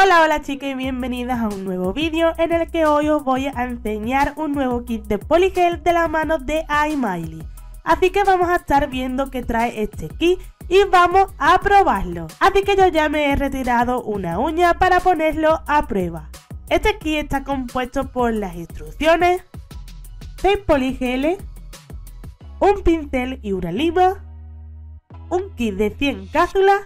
Hola hola chicas y bienvenidas a un nuevo vídeo en el que hoy os voy a enseñar un nuevo kit de poligel de la mano de iMiley. Así que vamos a estar viendo qué trae este kit y vamos a probarlo. Así que yo ya me he retirado una uña para ponerlo a prueba. Este kit está compuesto por las instrucciones, 6 poligeles, un pincel y una lima, un kit de 100 cápsulas,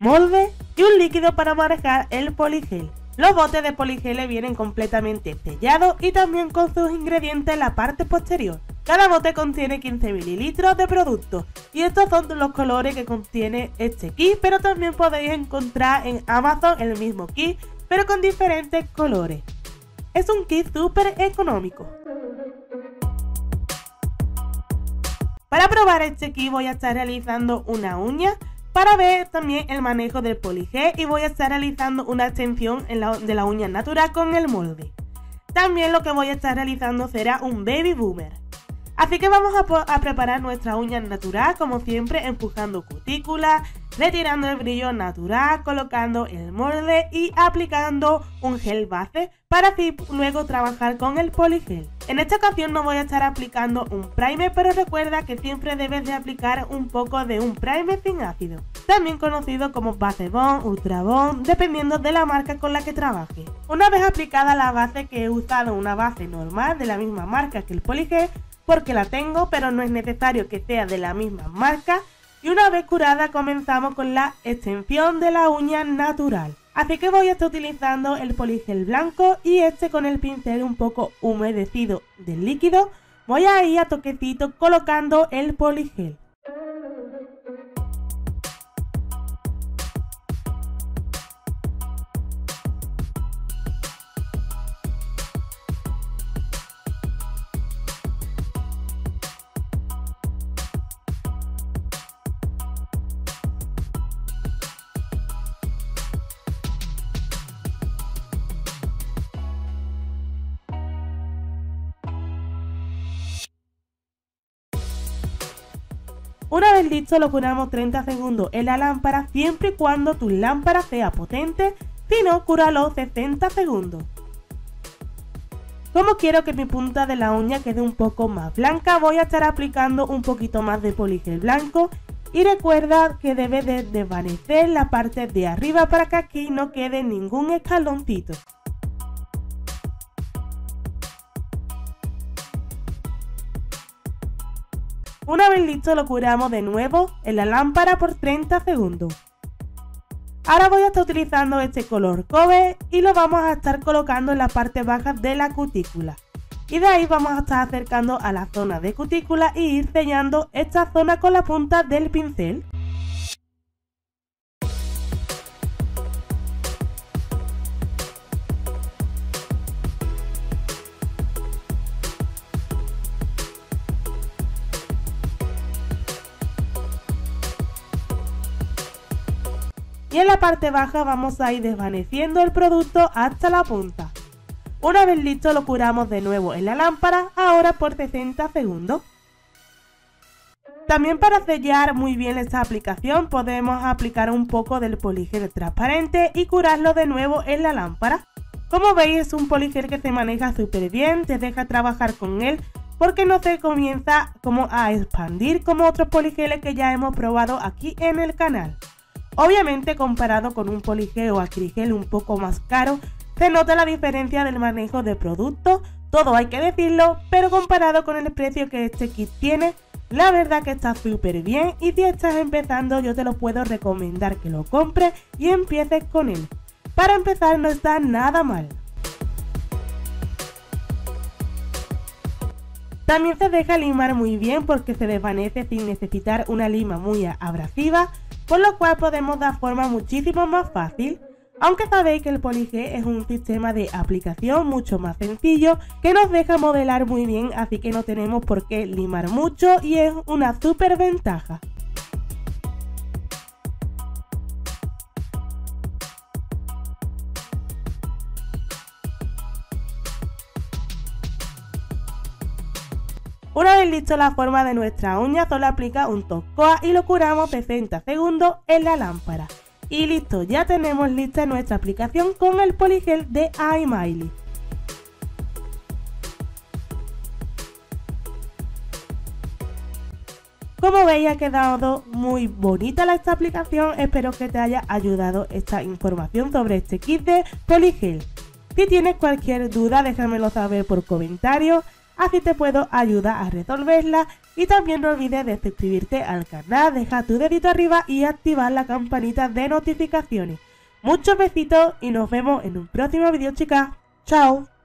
molde y un líquido para manejar el poligel. Los botes de poligel vienen completamente sellados y también con sus ingredientes en la parte posterior. Cada bote contiene 15 mililitros de producto y estos son los colores que contiene este kit, pero también podéis encontrar en Amazon el mismo kit, pero con diferentes colores. Es un kit súper económico. Para probar este kit voy a estar realizando una uña para ver también el manejo del poligé y voy a estar realizando una extensión de la uña natural con el molde. También lo que voy a estar realizando será un baby boomer. Así que vamos a, preparar nuestra uña natural como siempre empujando cutícula, retirando el brillo natural, colocando el molde y aplicando un gel base para así luego trabajar con el poligel. En esta ocasión no voy a estar aplicando un primer pero recuerda que siempre debes de aplicar un poco de un primer sin ácido, también conocido como base bond, ultra bond, dependiendo de la marca con la que trabaje. Una vez aplicada la base que he usado una base normal de la misma marca que el poligel, porque la tengo, pero no es necesario que sea de la misma marca. Y una vez curada comenzamos con la extensión de la uña natural. Así que voy a estar utilizando el poligel blanco y este con el pincel un poco humedecido del líquido. Voy a ir a toquecito colocando el poligel. Una vez listo lo curamos 30 segundos en la lámpara siempre y cuando tu lámpara sea potente, si no, cúralo 60 segundos. Como quiero que mi punta de la uña quede un poco más blanca, voy a estar aplicando un poquito más de poligel blanco y recuerda que debe de desvanecer la parte de arriba para que aquí no quede ningún escaloncito. Una vez listo lo curamos de nuevo en la lámpara por 30 segundos. Ahora voy a estar utilizando este color Kobe y lo vamos a estar colocando en la parte baja de la cutícula. Y de ahí vamos a estar acercando a la zona de cutícula y ir sellando esta zona con la punta del pincel. Y en la parte baja vamos a ir desvaneciendo el producto hasta la punta. Una vez listo lo curamos de nuevo en la lámpara, ahora por 60 segundos. También para sellar muy bien esta aplicación podemos aplicar un poco del poligel transparente y curarlo de nuevo en la lámpara. Como veis es un poligel que se maneja súper bien, te deja trabajar con él porque no se comienza como a expandir como otros poligeles que ya hemos probado aquí en el canal. Obviamente comparado con un poligel o acrigel un poco más caro, se nota la diferencia del manejo de producto, todo hay que decirlo, pero comparado con el precio que este kit tiene, la verdad que está súper bien y si estás empezando yo te lo puedo recomendar que lo compres y empieces con él. Para empezar no está nada mal. También se deja limar muy bien porque se desvanece sin necesitar una lima muy abrasiva por lo cual podemos dar forma muchísimo más fácil. Aunque sabéis que el Poligé es un sistema de aplicación mucho más sencillo que nos deja modelar muy bien, así que no tenemos por qué limar mucho y es una super ventaja. Una vez listo la forma de nuestra uña, solo aplica un toscoa y lo curamos 60 segundos en la lámpara. Y listo, ya tenemos lista nuestra aplicación con el poligel de iMiley. Como veis ha quedado muy bonita esta aplicación, espero que te haya ayudado esta información sobre este kit de Polygel. Si tienes cualquier duda déjamelo saber por comentarios, así te puedo ayudar a resolverla y también no olvides de suscribirte al canal, deja tu dedito arriba y activar la campanita de notificaciones. Muchos besitos y nos vemos en un próximo video chicas. Chao.